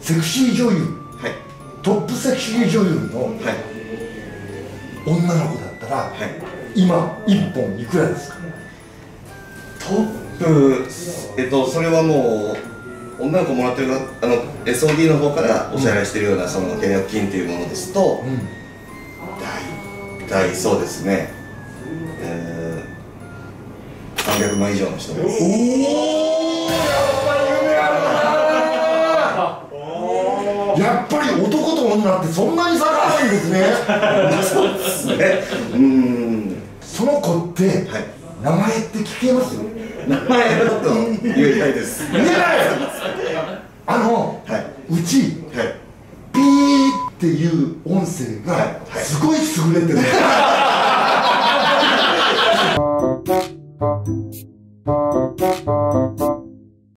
セクシー女優。はい。トップセクシー女優のはい。女の子だったらはい。今1本いくらですか？トップえっとそれはもう女の子もらってるがあの SOD の方からお支払いしてるようなその契約金っていうものですと、うん。大体そうですね、えー、300万以上の人です。おおやっぱり男と女ってそんなに差があるんですね。そうですねうんその子って、はい、名前って聞けます名前はちょっと言えないです。言えない。あの、はい、うち、はい、ピーっていう音声がすごい優れてる、はいはい